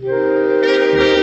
And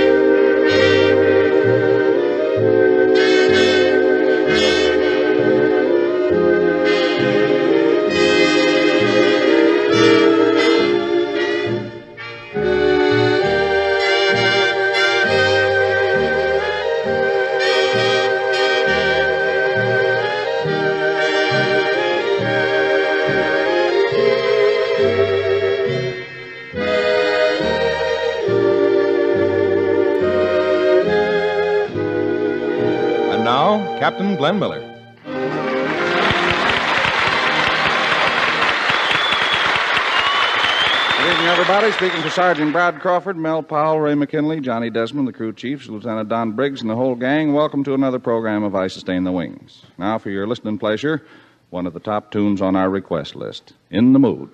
Speaking to Sergeant Broderick Crawford, Mel Powell, Ray McKinley, Johnny Desmond, the crew chiefs, Lieutenant Don Briggs, and the whole gang, welcome to another program of I Sustain the Wings. Now, for your listening pleasure, one of the top tunes on our request list In the Mood.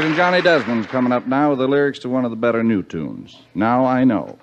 Sergeant Johnny Desmond's coming up now with the lyrics to one of the better new tunes. Now I know.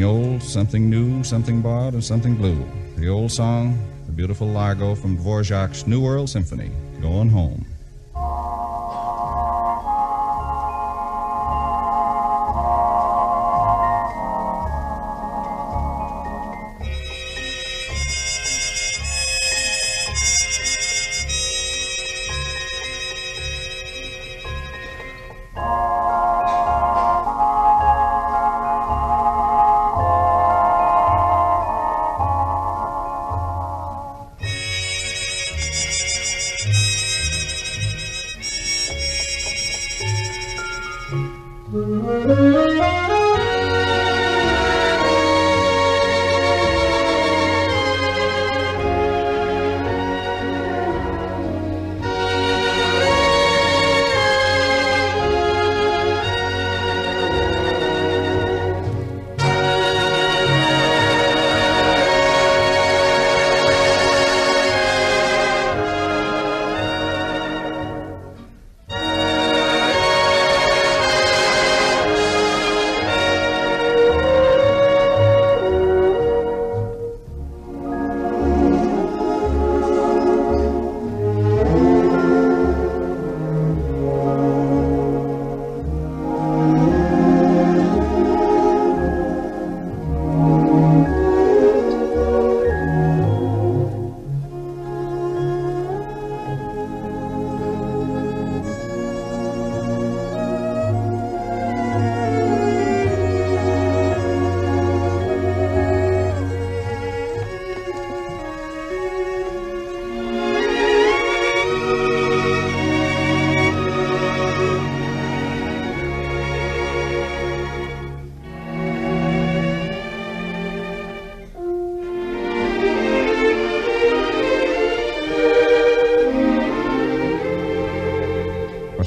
something old, something new, something barred, and something blue. The old song, the beautiful Largo from Dvorak's New World Symphony, Going Home.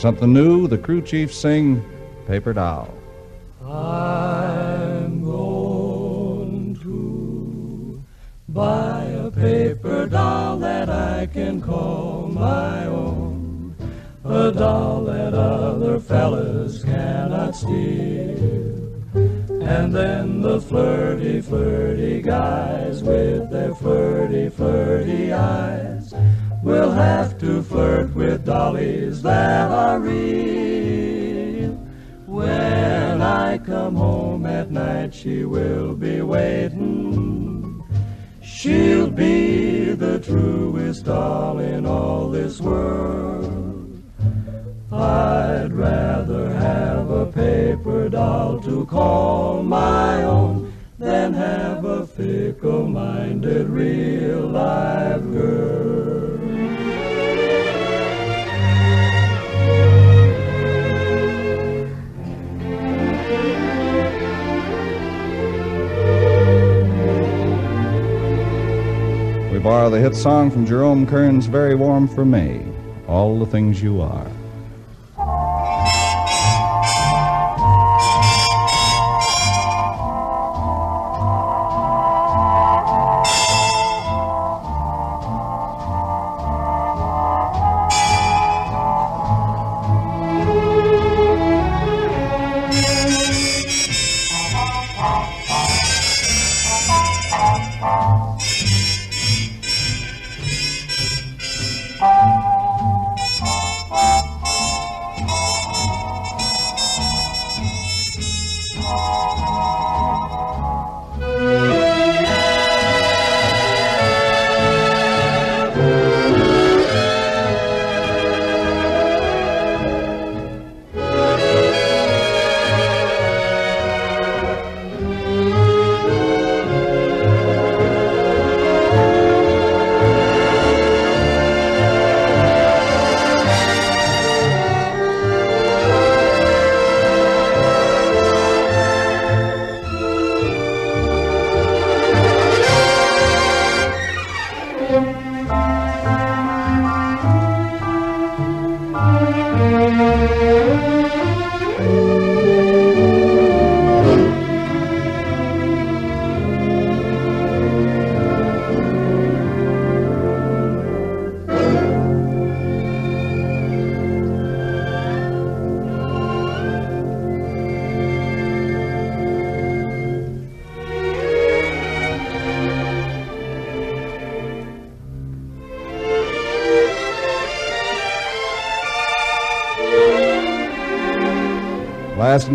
Something new, the crew chiefs sing Paper Doll. She will be waiting. She'll be the truest doll in all this world. I'd rather have a paper doll to call my own than have a fickle-minded real live girl. Borrow the hit song from Jerome Kern's Very Warm for May, All the Things You Are.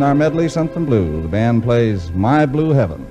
Our medley, Something Blue. The band plays My Blue Heaven.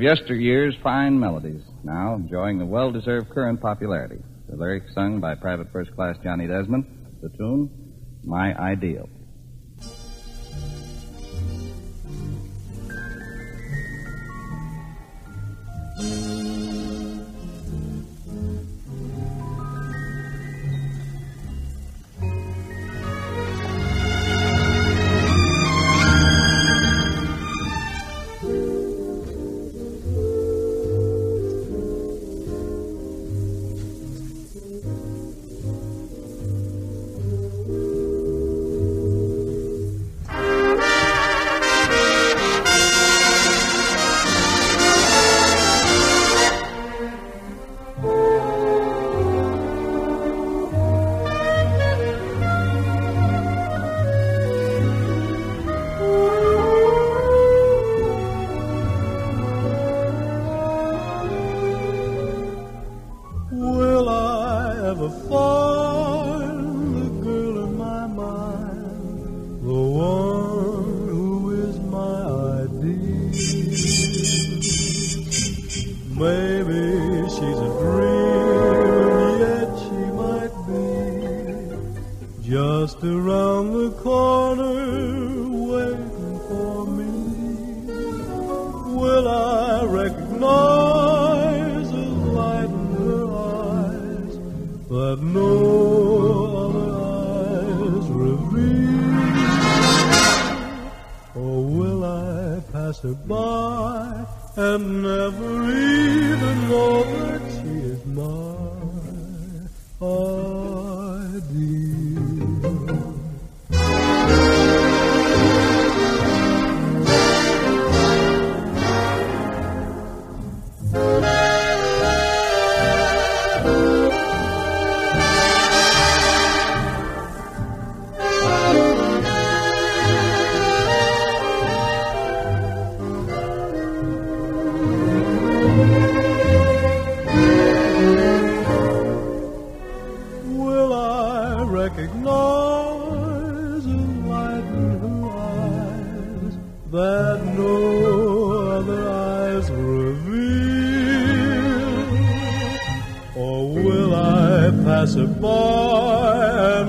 of yesteryear's fine melodies, now enjoying the well deserved current popularity. The lyrics sung by Private First Class Johnny Desmond, the tune, My Ideal. recognize in her eyes that no other eyes reveal? Or will I pass it by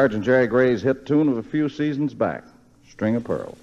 Sergeant Jerry Gray's hit tune of a few seasons back String of Pearls.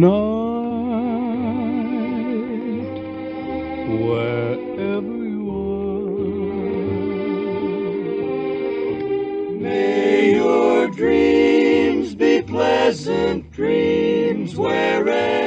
night, wherever you are. May your dreams be pleasant dreams wherever.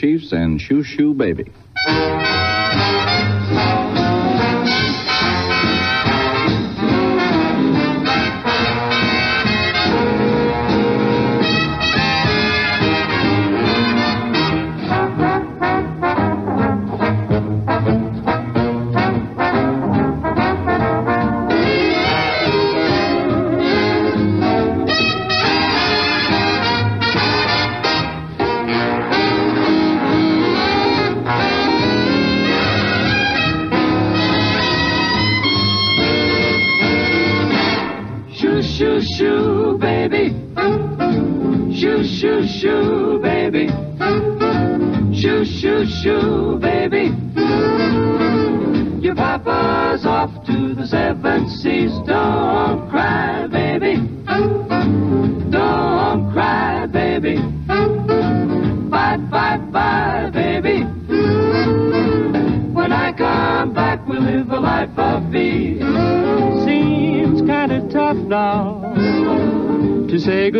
Chiefs and Shoo Shoo Baby.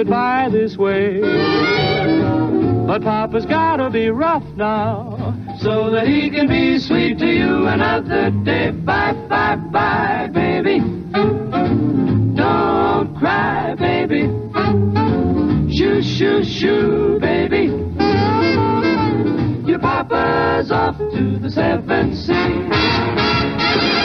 Goodbye this way. But Papa's gotta be rough now so that he can be sweet to you another day. Bye, bye, bye, baby. Don't cry, baby. Shoo, shoo, shoo, baby. Your papa's off to the seven seas.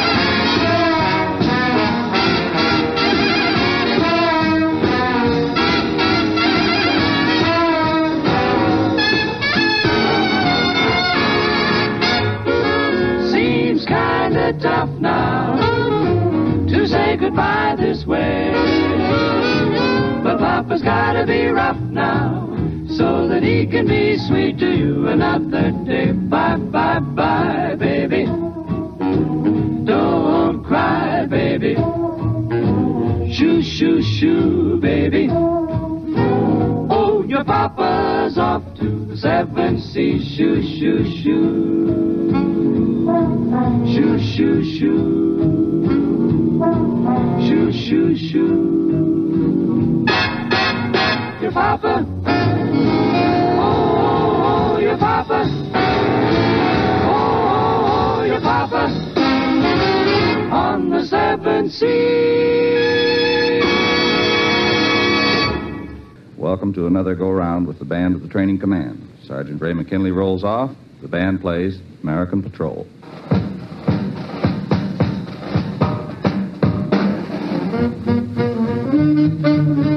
Gotta be rough now so that he can be sweet to you another day. Bye, bye, bye, baby. Don't cry, baby. Shoo, shoo, shoo, baby. Oh, your papa's off to the seven seas. Shoo, shoo, shoo. Shoo, shoo, shoo. Shoo, shoo, shoo papa. Oh, oh, oh, your papa. Oh, oh, oh, your papa. On the seven seas. Welcome to another go round with the band of the training command. Sergeant Ray McKinley rolls off. The band plays American Patrol. Thank you.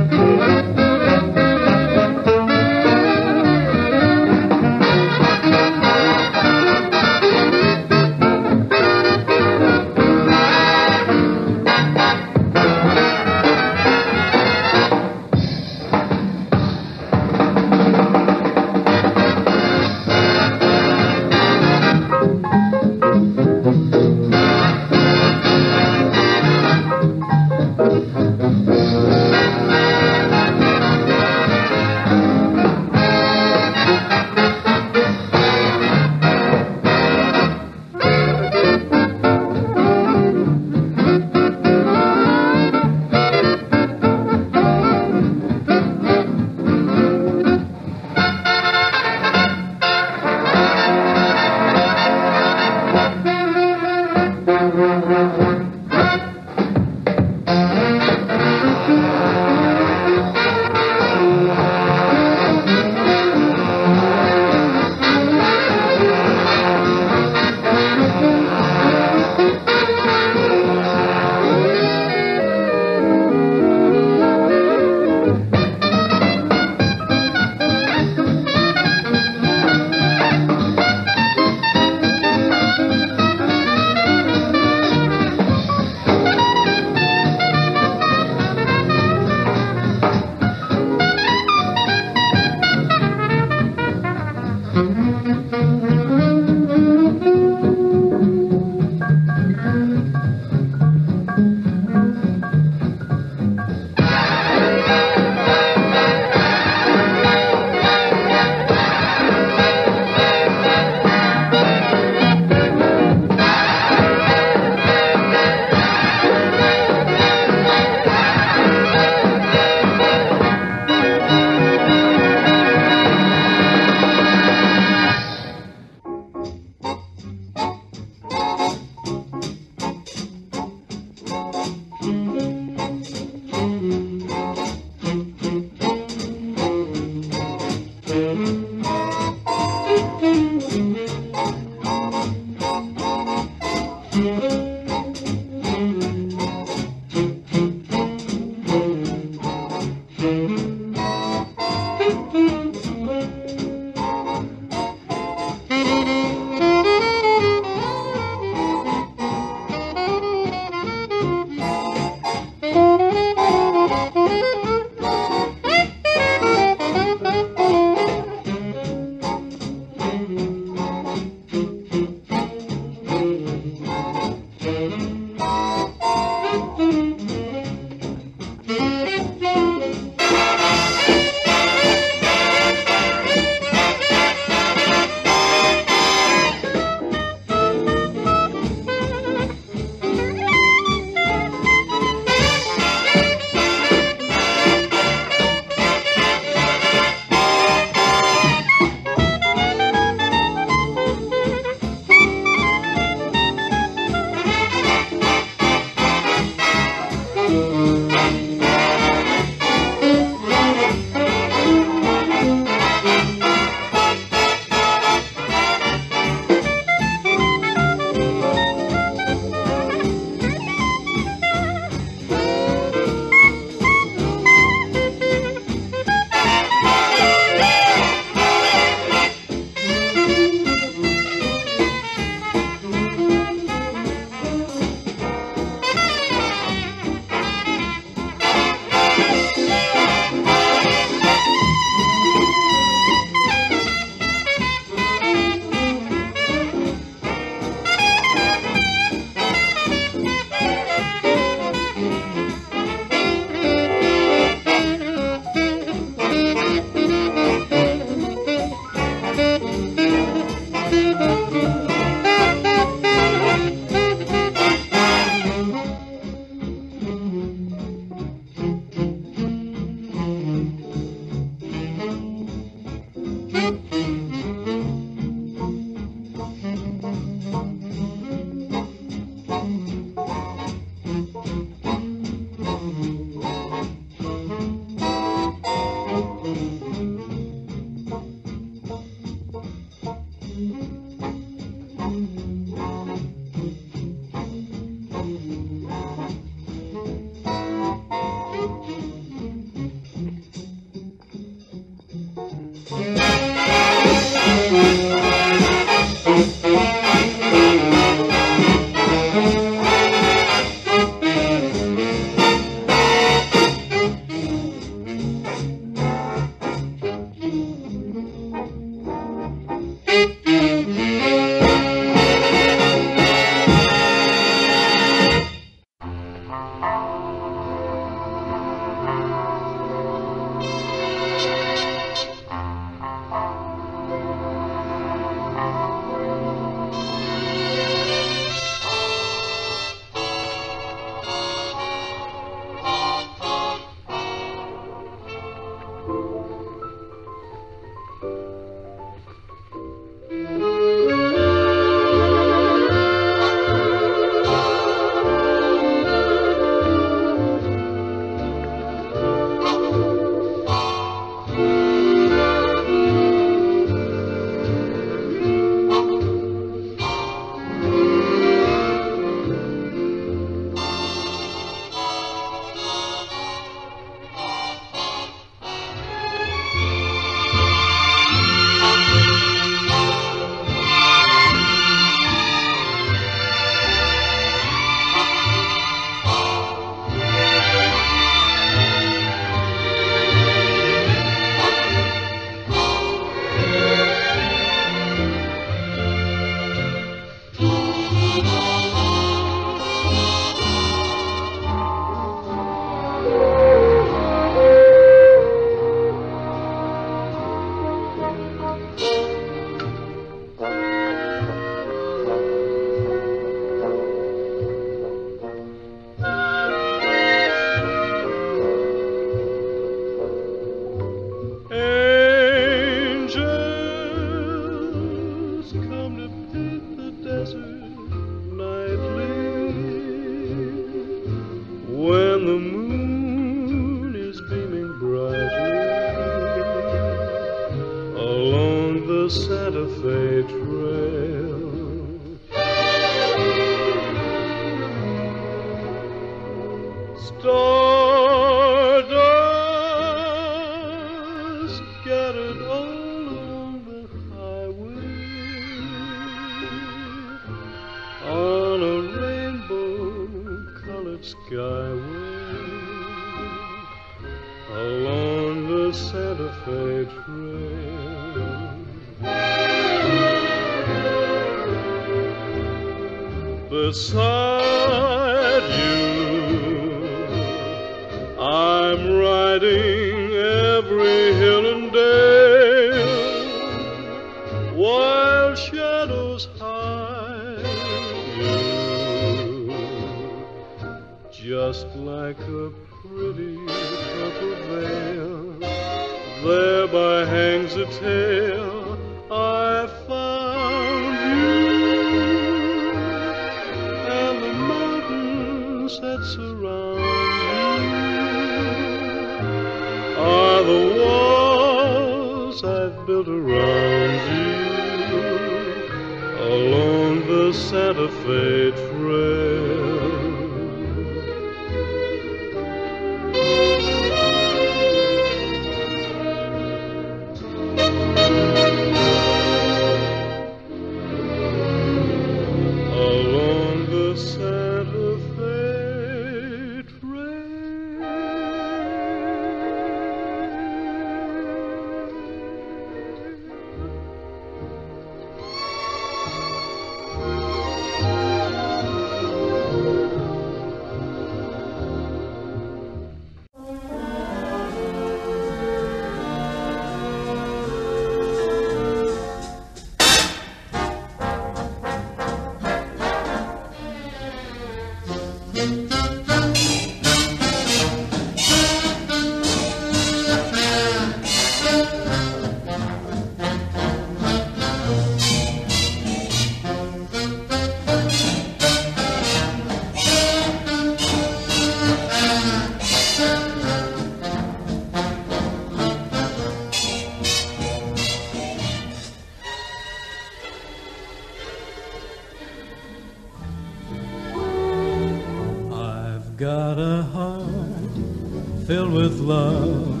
Got a heart filled with love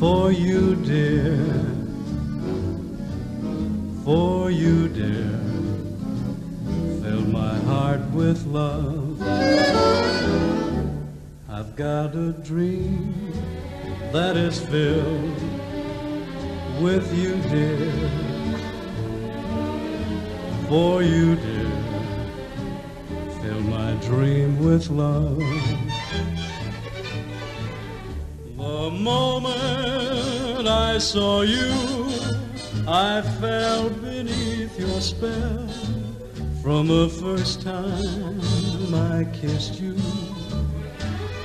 for you, dear. For you, dear. Fill my heart with love. I've got a dream that is filled with you, dear. For you, dear my dream with love. The moment I saw you, I fell beneath your spell. From the first time I kissed you,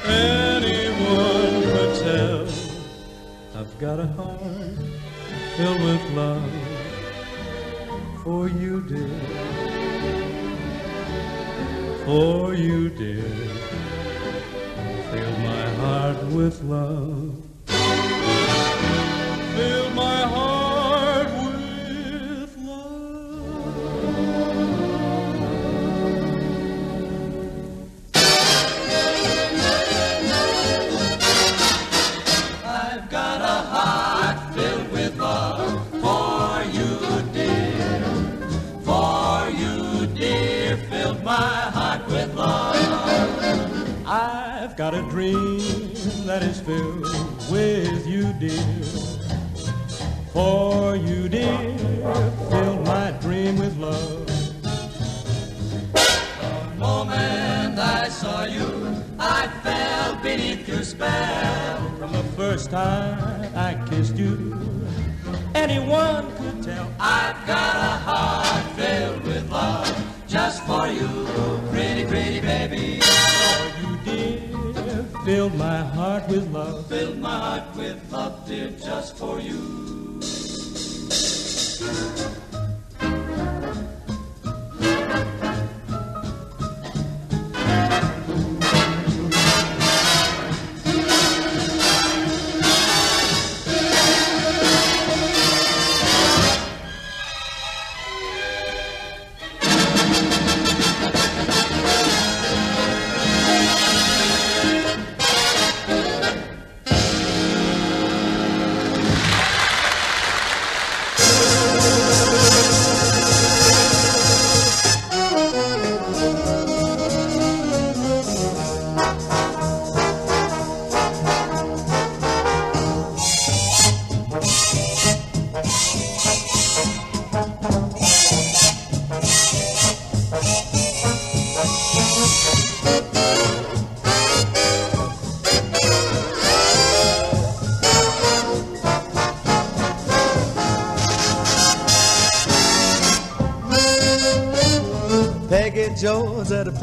anyone could tell I've got a heart filled with love for you, dear for you, dear. Fill my heart with love. Fill my heart got a dream that is filled with you, dear. For you, dear, fill my dream with love. The moment I saw you, I fell beneath your spell. From the first time I kissed you, anyone could tell I've got a heart filled with love just for you, pretty, pretty baby. Filled my heart with love. Filled my heart with love, dear, just for you.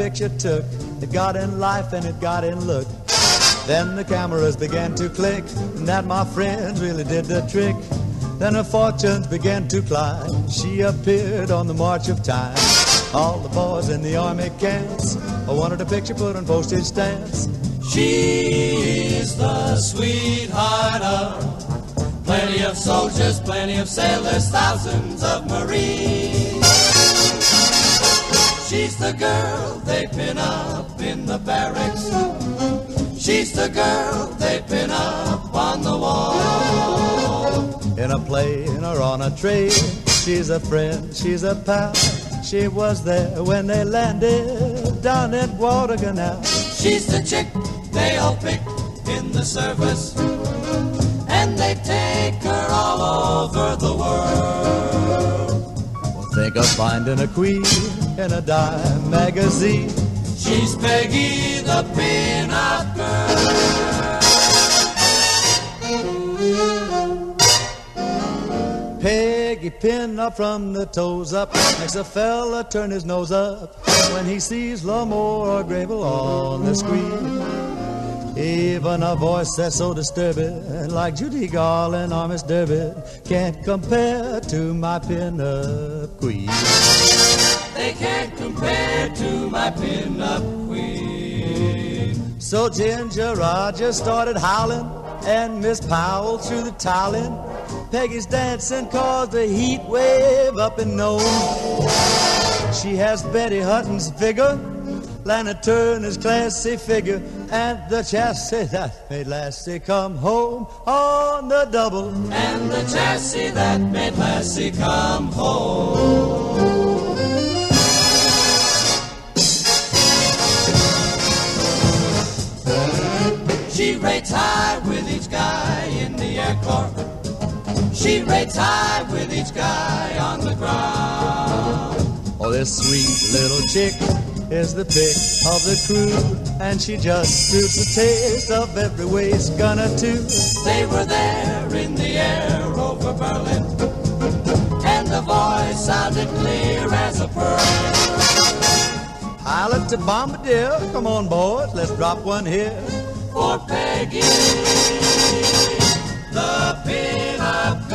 Picture took. It got in life and it got in look. Then the cameras began to click, and that my friends really did the trick. Then her fortunes began to climb. She appeared on the march of time. All the boys in the army camps I wanted a picture put on postage stamps. She's the sweetheart of plenty of soldiers, plenty of sailors, thousands of Marines. She's the girl they pin up in the barracks. She's the girl they pin up on the wall. In a plane or on a train, she's a friend, she's a pal. She was there when they landed down at Guadalcanal. She's the chick they all pick in the service. And they take her all over the world. Think of finding a queen in a dime magazine. She's Peggy the pin-up girl. Peggy pin up from the toes up makes a fella turn his nose up when he sees Lamarr or Grable on the screen. Even a voice that's so disturbing, like Judy Garland or Miss Durbin, can't compare to my pin-up queen. They can't compare to my pin-up queen. So Ginger Rogers started howling, and Miss Powell threw the towel in. Peggy's dancing caused a heat wave up in Nome. She has Betty Hutton's figure, Lana Turner's classy figure, and the chassis that made Lassie come home on the double. And the chassis that made Lassie come home. She rates high with each guy in the Air Corps. She rates high with each guy on the ground. Oh, this sweet little chick is the pick of the crew, and she just suits the taste of every waist gunner too. They were there in the air over Berlin, and the voice sounded clear as a pearl. Pilot to bombardier, come on boys, let's drop one here. For Peggy, the pin-up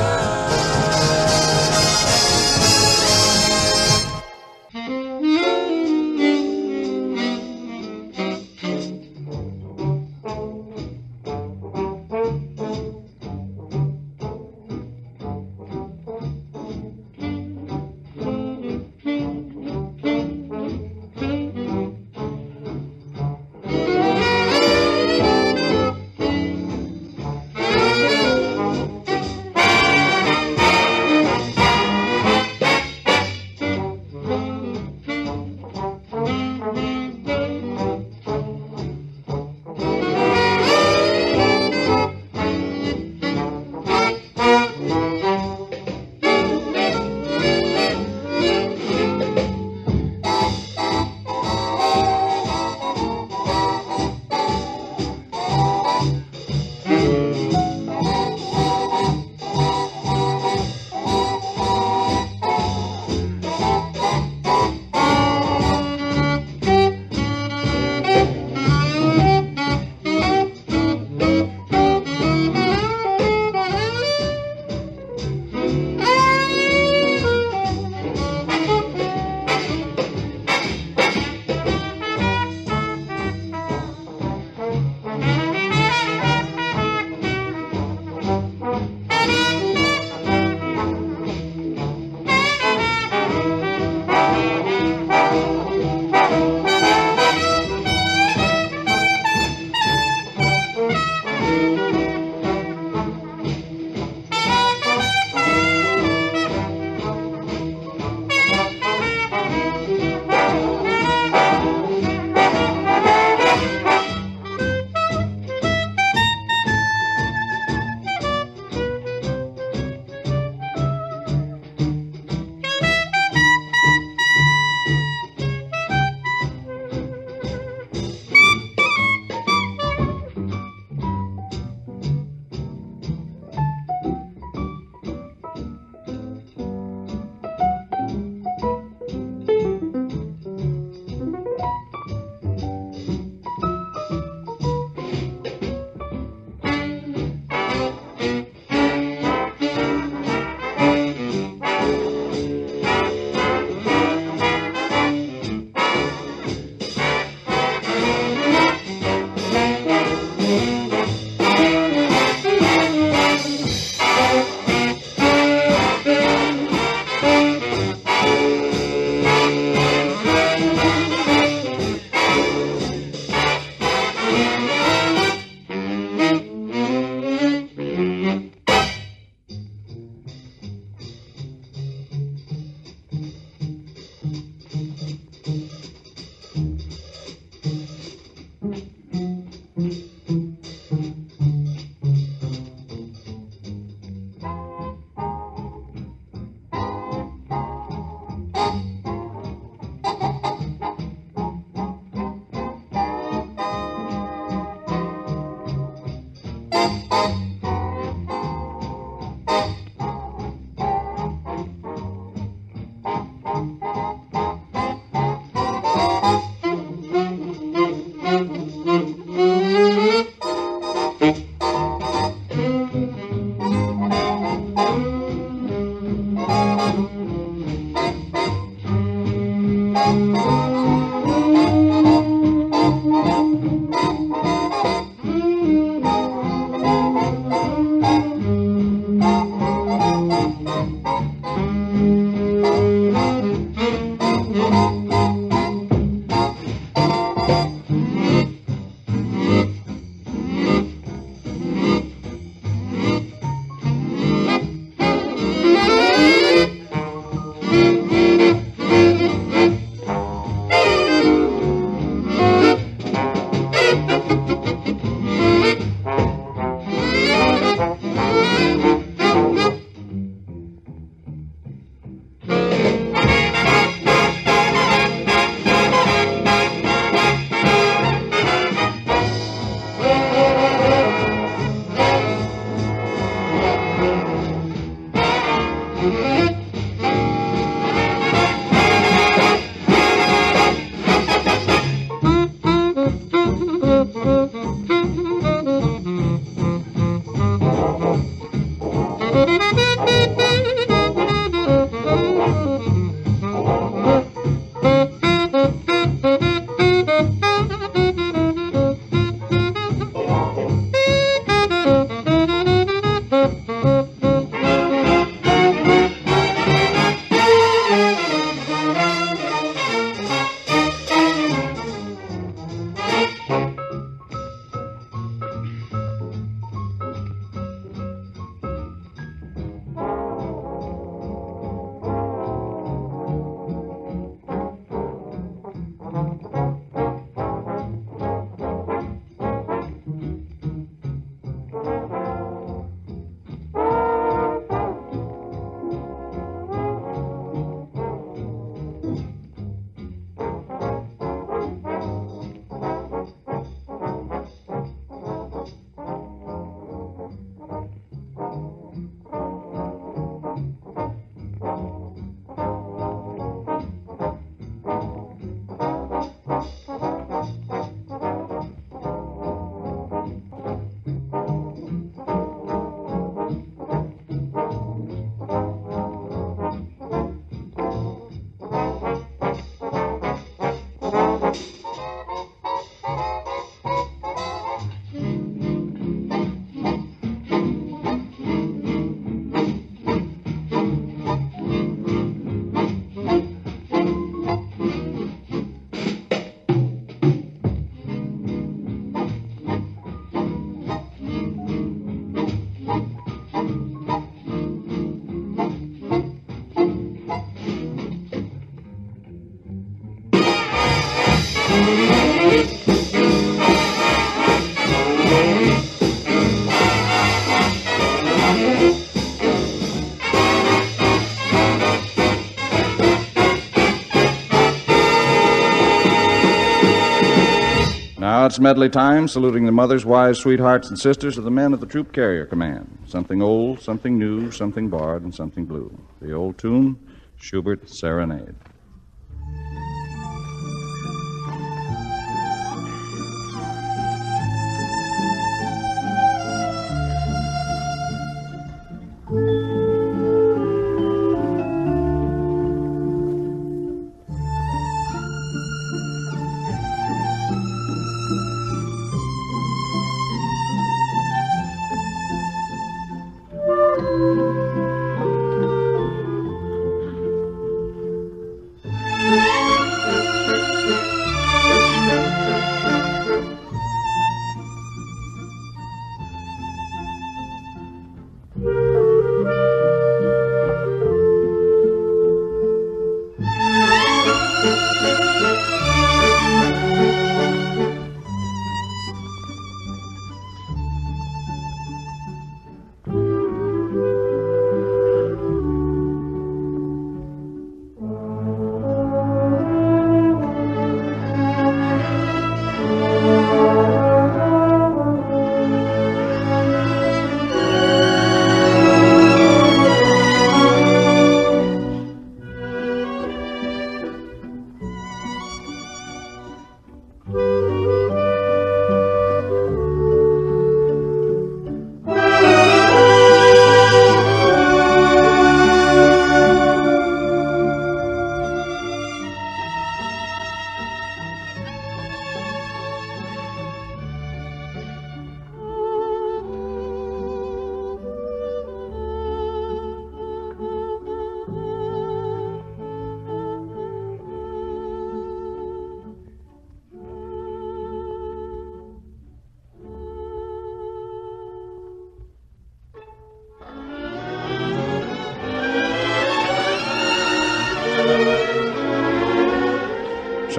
It's medley time, saluting the mothers, wives, sweethearts, and sisters of the men of the Troop Carrier Command. Something old, something new, something barred, and something blue. The old tune, Schubert Serenade.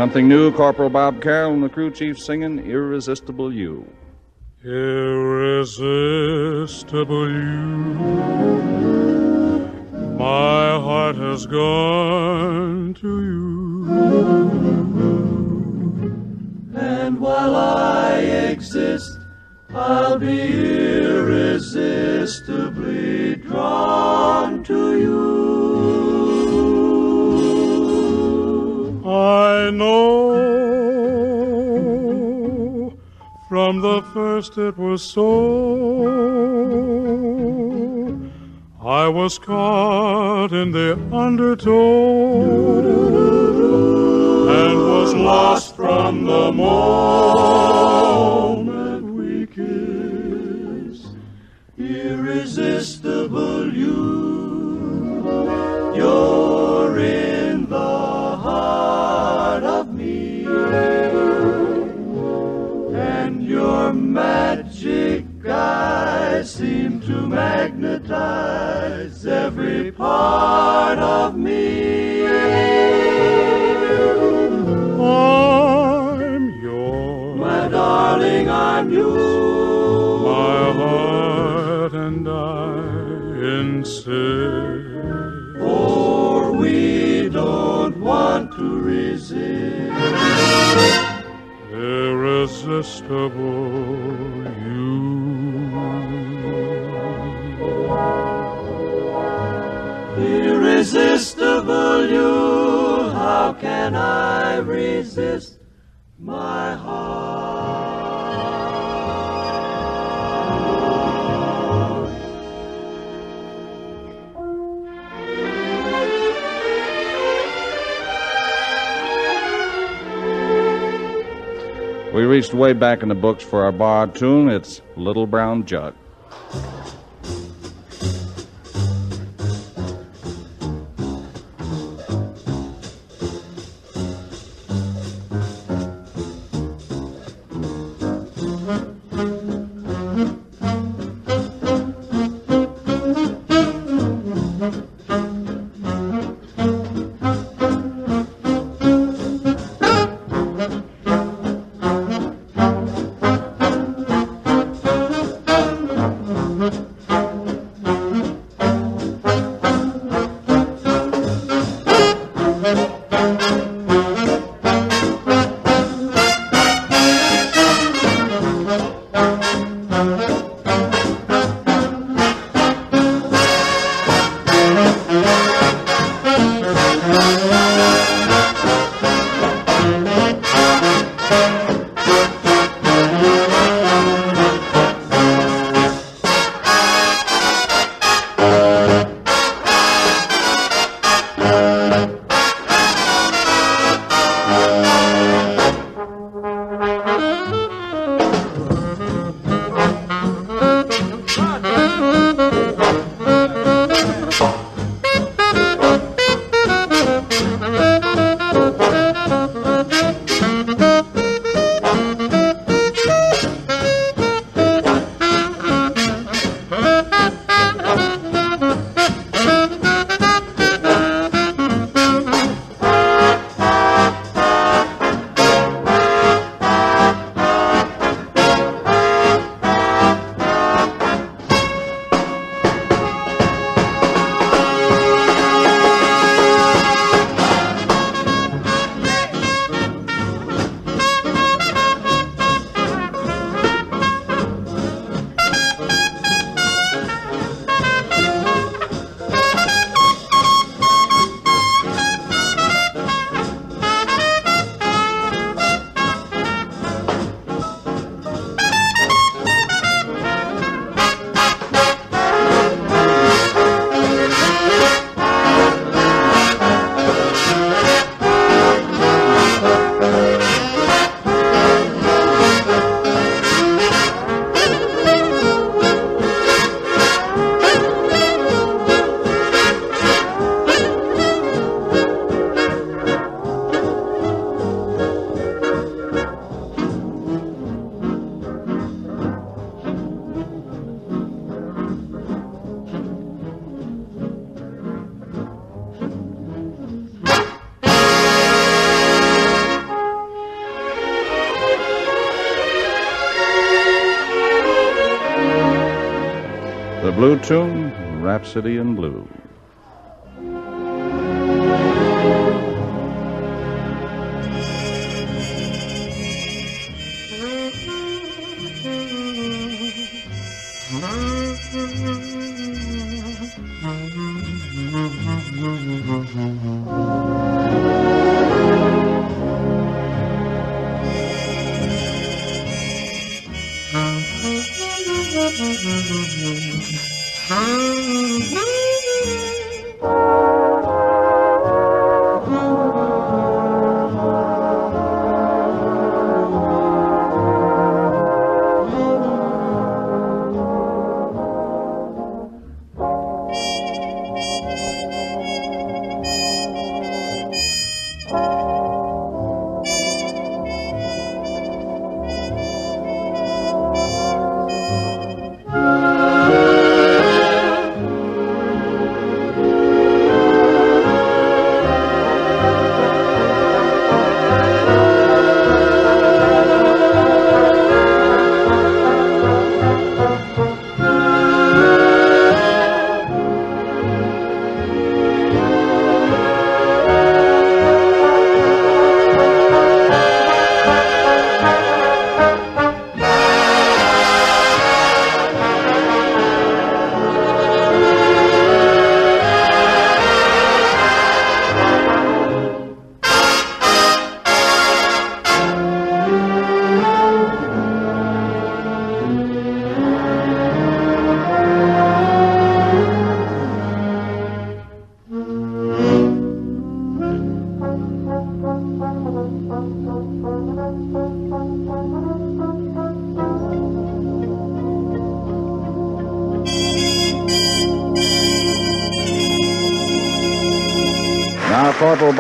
Something new, Corporal Bob Carroll and the crew chief singing Irresistible You. Irresistible you. My heart has gone to you. It was so. I was caught in the undertow and was lost from the moment Irresistible you. Irresistible you, how can I resist reached way back in the books for our bar tune. It's Little Brown Jug. tune, Rhapsody in Blue.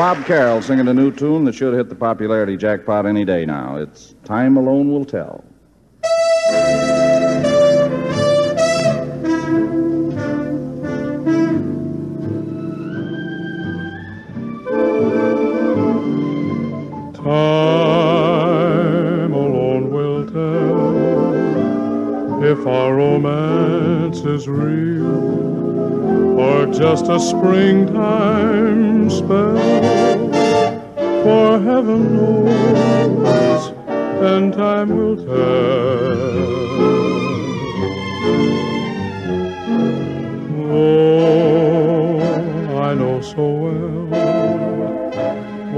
Bob Carroll singing a new tune that should hit the popularity jackpot any day now. It's Time Alone Will Tell. Time alone will tell if our romance is real or just a springtime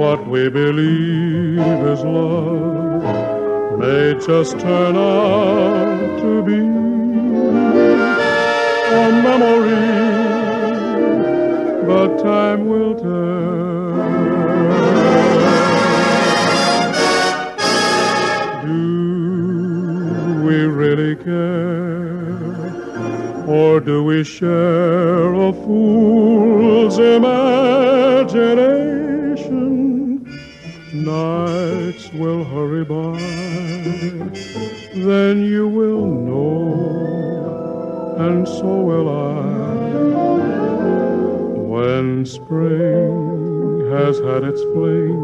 what we believe is love may just turn out to be a memory, but time will tell. Do we really care, or do we share a fool's imagination? then you will know, and so will I. When spring has had its fling,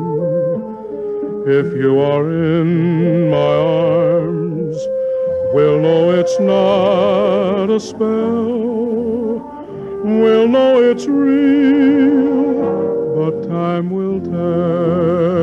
if you are in my arms, we'll know it's not a spell, we'll know it's real, but time will tell.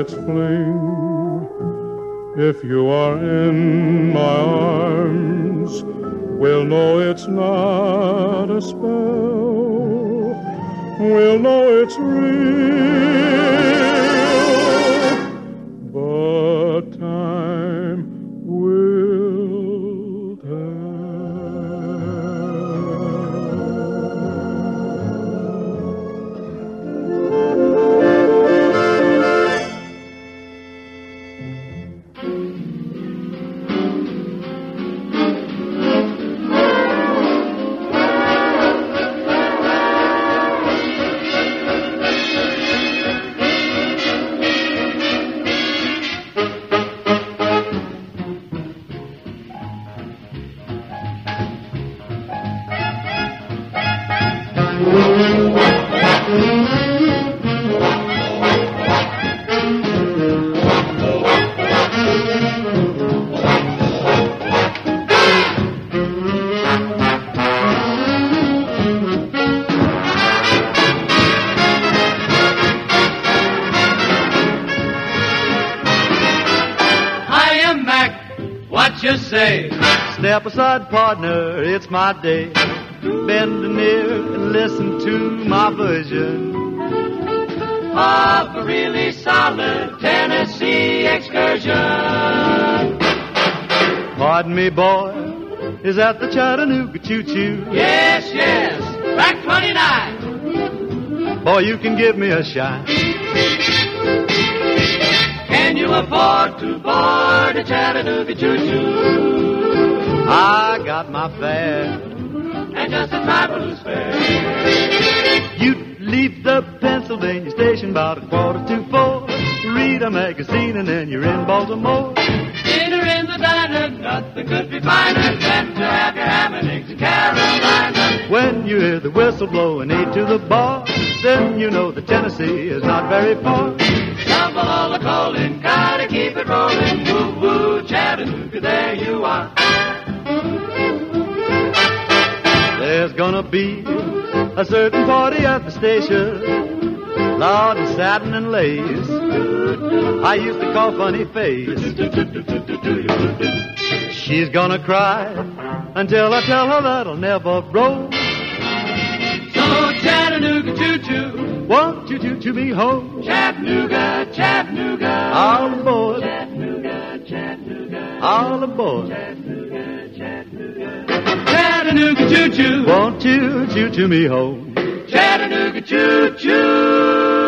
its. If you are in my arms, we'll know it's not a spell. We'll know it's real. My day. Bend near and listen to my version. Of a really solid Tennessee excursion. Pardon me, boy, is that the Chattanooga Choo Choo? Yes, yes. Back 29. Boy, you can give me a shot. Can you afford to board a Chattanooga choo-choo? I got my fare. And just a traveler's fare. You leave the Pennsylvania station about a quarter to four. Read a magazine and then you're in Baltimore. Dinner in the diner, nothing could be finer than to have your ham and eggs in Carolina. When you hear the whistle blow and eat to the bar, then you know that Tennessee is not very far. Shovel all the coal in, gotta keep it rolling. Woo woo, Chattanooga, there you are. There's gonna be a certain party at the station. loud and satin and lace. I used to call funny face. She's gonna cry until I tell her that'll never roll. Chattanooga choo-choo, Won't you choo choo me home? Chattanooga, Chattanooga. All aboard, Chattanooga, Chattanooga. all aboard. Chattanooga choo-choo, Won't you choo choo me home? Chattanooga choo-choo.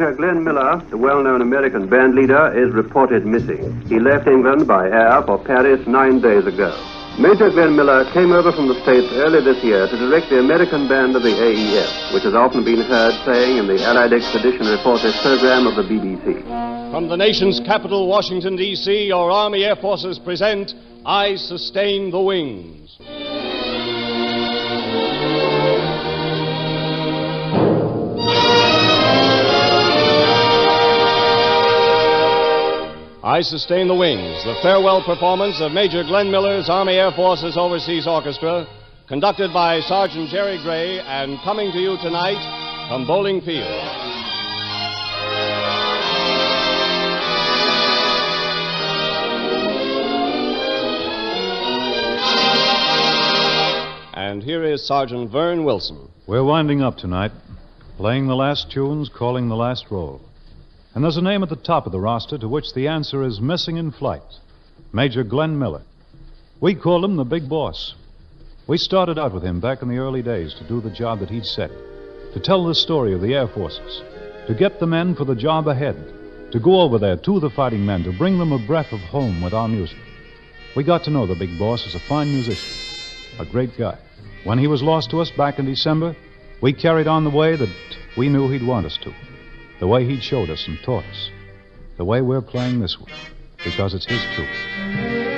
Major Glenn Miller, the well-known American band leader, is reported missing. He left England by air for Paris nine days ago. Major Glenn Miller came over from the States early this year to direct the American band of the AEF, which has often been heard playing in the Allied Expeditionary Forces program of the BBC. From the nation's capital, Washington, D.C., your Army Air Forces present I Sustain the Wings. I Sustain the Wings, the farewell performance of Major Glenn Miller's Army Air Forces Overseas Orchestra, conducted by Sergeant Jerry Gray, and coming to you tonight from Bolling Field. And here is Sergeant Vern Wilson. We're winding up tonight, playing the last tunes, calling the last roll. And there's a name at the top of the roster to which the answer is missing in flight Major Glenn Miller. We call him the Big Boss. We started out with him back in the early days to do the job that he'd set, to tell the story of the Air Forces, to get the men for the job ahead, to go over there to the fighting men, to bring them a breath of home with our music. We got to know the Big Boss as a fine musician, a great guy. When he was lost to us back in December, we carried on the way that we knew he'd want us to, the way he'd showed us and taught us, the way we're playing this one, because it's his truth.